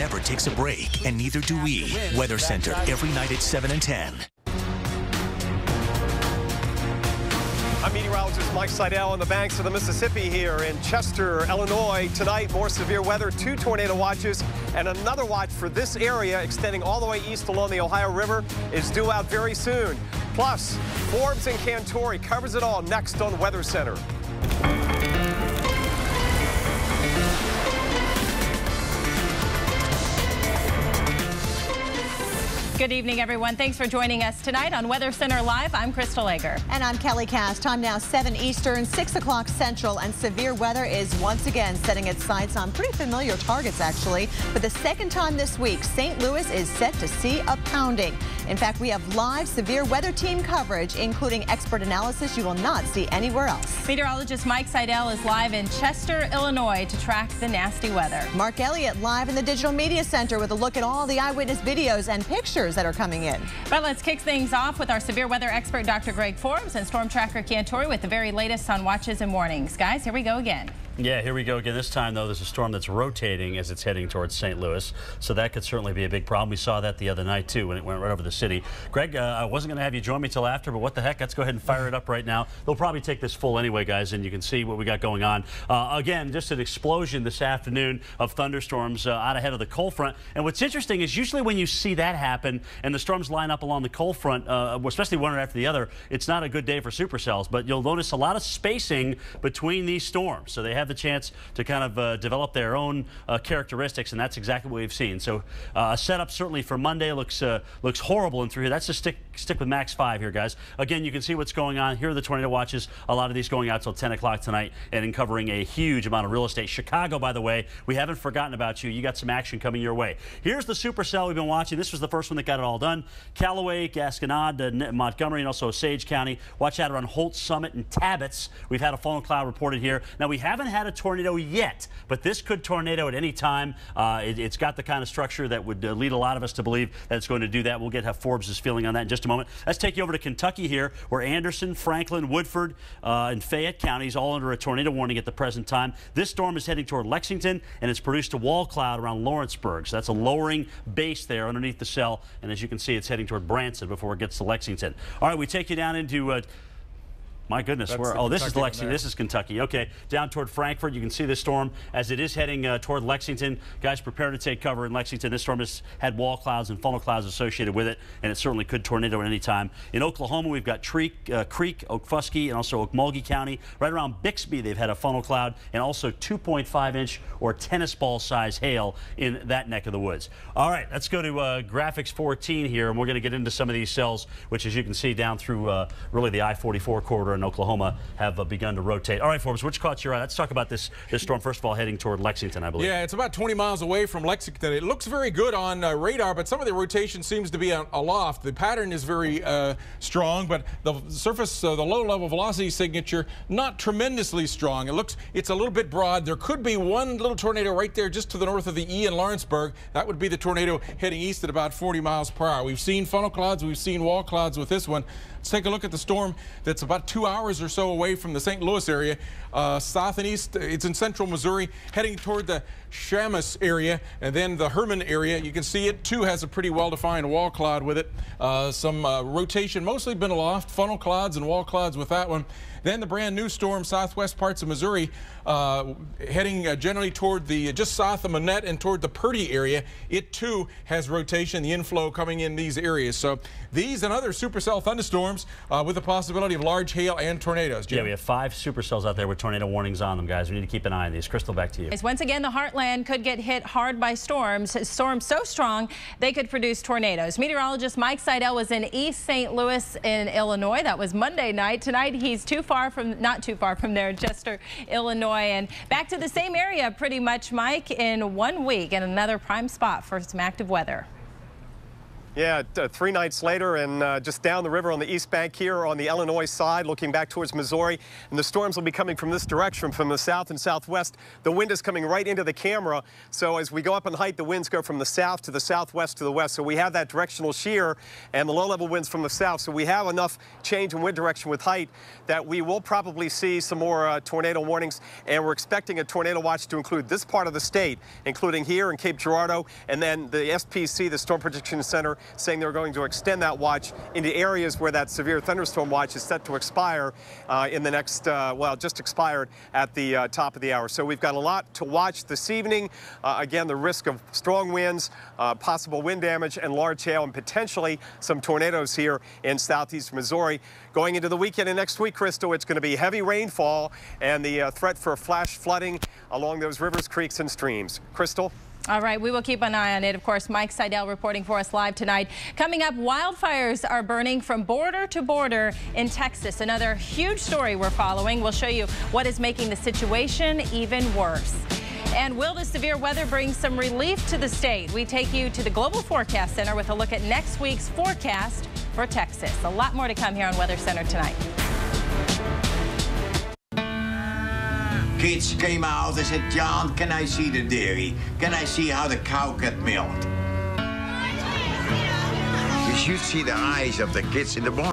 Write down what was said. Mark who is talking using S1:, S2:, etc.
S1: never takes a break, and neither do we. Weather Center, every night at 7 and 10.
S2: I'm meteorologist Mike Seidel on the banks of the Mississippi here in Chester, Illinois. Tonight, more severe weather, two tornado watches, and another watch for this area extending all the way east along the Ohio River is due out very soon. Plus, Forbes and Cantore covers it all next on Weather Center.
S3: Good evening, everyone. Thanks for joining us tonight on Weather Center Live. I'm Crystal Egger.
S4: And I'm Kelly Cass. Time now 7 Eastern, 6 o'clock Central, and severe weather is once again setting its sights on pretty familiar targets, actually. For the second time this week, St. Louis is set to see a pounding. In fact, we have live severe weather team coverage, including expert analysis you will not see anywhere else.
S3: Meteorologist Mike Seidel is live in Chester, Illinois to track the nasty weather.
S4: Mark Elliott live in the Digital Media Center with a look at all the eyewitness videos and pictures that are coming in.
S3: But let's kick things off with our severe weather expert, Dr. Greg Forbes, and storm tracker Cantore with the very latest on watches and warnings. Guys, here we go again.
S5: Yeah, here we go again. This time, though, there's a storm that's rotating as it's heading towards St. Louis, so that could certainly be a big problem. We saw that the other night, too, when it went right over the city. Greg, uh, I wasn't going to have you join me till after, but what the heck? Let's go ahead and fire it up right now. They'll probably take this full anyway, guys, and you can see what we got going on. Uh, again, just an explosion this afternoon of thunderstorms uh, out ahead of the cold front. And what's interesting is usually when you see that happen and the storms line up along the cold front, uh, especially one after the other, it's not a good day for supercells. But you'll notice a lot of spacing between these storms, so they have the chance to kind of uh, develop their own uh, characteristics, and that's exactly what we've seen. So uh, a setup certainly for Monday looks uh, looks horrible in through here. That's just stick stick with max five here, guys. Again, you can see what's going on. Here are the tornado watches. A lot of these going out till 10 o'clock tonight and in covering a huge amount of real estate. Chicago, by the way, we haven't forgotten about you. You got some action coming your way. Here's the supercell we've been watching. This was the first one that got it all done. Callaway, Gasconade, Montgomery, and also Osage County. Watch out around Holt Summit and Tebbetts. We've had a funnel cloud reported here. Now, we haven't had a tornado yet, but this could tornado at any time. Uh, it, has got the kind of structure that would uh, lead a lot of us to believe that it's going to do that. We'll get how Forbes is feeling on that in just a moment. Let's take you over to Kentucky here, where Anderson, Franklin, Woodford, uh, and Fayette counties all under a tornado warning at the present time. This storm is heading toward Lexington, and it's produced a wall cloud around Lawrenceburg. So that's a lowering base there underneath the cell. And as you can see, it's heading toward Branson before it gets to Lexington. All right, we take you down into uh, my goodness, where? Oh, this is Lexington. This is Kentucky. Okay, down toward Frankfort. You can see the storm as it is heading uh, toward Lexington. Guys, prepare to take cover in Lexington. This storm has had wall clouds and funnel clouds associated with it, and it certainly could tornado at any time. In Oklahoma, we've got Creek, uh, Creek, Okfuskee, and also Okmulgee County. Right around Bixby, they've had a funnel cloud and also 2.5 inch or tennis ball size hail in that neck of the woods. All right, let's go to uh, graphics 14 here, and we're going to get into some of these cells, which, as you can see, down through uh, really the I-44 corridor Oklahoma have uh, begun to rotate. All right, Forbes, which caught your eye? Let's talk about this, this storm, first of all, heading toward Lexington, I believe.
S6: Yeah, it's about 20 miles away from Lexington. It looks very good on uh, radar, but some of the rotation seems to be aloft. The pattern is very uh, strong, but the surface, uh, the low-level velocity signature, not tremendously strong. It looks, it's a little bit broad. There could be one little tornado right there just to the north of the E in Lawrenceburg. That would be the tornado heading east at about 40 miles per hour. We've seen funnel clouds, we've seen wall clouds with this one. Let's take a look at the storm that's about two hours or so away from the St. Louis area. Uh, south and east, it's in central Missouri, heading toward the Chamois area and then the Hermann area. You can see it too has a pretty well-defined wall cloud with it. Uh, some uh, rotation, mostly been aloft, funnel clouds and wall clouds with that one. Then the brand new storm, southwest parts of Missouri, uh, heading uh, generally toward the just south of Monett and toward the Purdy area. It too has rotation, the inflow coming in these areas. So these and other supercell thunderstorms uh, with the possibility of large hail and tornadoes.
S5: Jim. Yeah, we have five supercells out there with tornado warnings on them, guys. We need to keep an eye on these. Crystal, back to you.
S3: Once again, the heartland could get hit hard by storms. Storms so strong they could produce tornadoes. Meteorologist Mike Seidel was in East St. Louis in Illinois. That was Monday night. Tonight he's too far from, not too far from there, Chester, Illinois. And back to the same area pretty much, Mike, in one week and another prime spot for some active weather.
S2: Yeah, three nights later, and uh, just down the river on the east bank here on the Illinois side, looking back towards Missouri. And the storms will be coming from this direction, from the south and southwest. The wind is coming right into the camera. So as we go up in height, the winds go from the south to the southwest to the west. So we have that directional shear and the low level winds from the south. So we have enough change in wind direction with height that we will probably see some more uh, tornado warnings. And we're expecting a tornado watch to include this part of the state, including here in Cape Girardeau, and then the SPC, the Storm Prediction Center, saying they're going to extend that watch into areas where that severe thunderstorm watch is set to expire uh, in the next, uh, well, just expired at the uh, top of the hour. So we've got a lot to watch this evening. Uh, again, the risk of strong winds, uh, possible wind damage, and large hail, and potentially some tornadoes here in southeast Missouri. Going into the weekend and next week, Crystal, it's going to be heavy rainfall and the uh, threat for flash flooding along those rivers, creeks, and streams. Crystal?
S3: All right, we will keep an eye on it. Of course, Mike Seidel reporting for us live tonight. Coming up, wildfires are burning from border to border in Texas. Another huge story we're following. We'll show you what is making the situation even worse. And will the severe weather bring some relief to the state? We take you to the Global Forecast Center with a look at next week's forecast for Texas. A lot more to come here on Weather Center tonight.
S7: Kids came out and said, John, can I see the dairy? Can I see how the cow get milked? You should see the eyes of the kids in the barn.